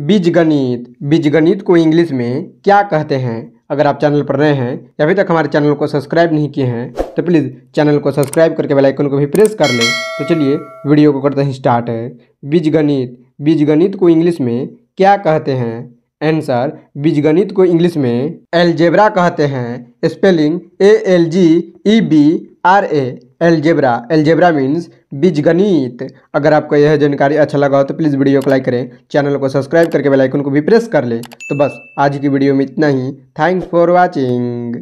बीजगणित। बीजगणित को इंग्लिश में क्या कहते हैं? अगर आप चैनल पर नए हैं या अभी तक हमारे चैनल को सब्सक्राइब नहीं किए हैं तो प्लीज़ चैनल को सब्सक्राइब करके बेल आइकन को भी प्रेस कर लें। तो चलिए वीडियो को करते हैं स्टार्ट। है बीजगणित। बीजगणित को इंग्लिश में क्या कहते हैं? आंसर। बीजगणित को इंग्लिश में एलजेब्रा कहते हैं। Spelling A L G E B R A algebra algebra means बीजगणित। अगर आपको यह जानकारी अच्छा लगा हो तो प्लीज़ वीडियो को लाइक करें चैनल को सब्सक्राइब करके बेल आइकन को भी प्रेस कर लें। तो बस, आज की वीडियो में इतना ही। Thanks for watching